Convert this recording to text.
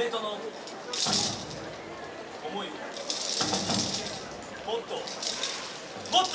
レートの思いをもっともっと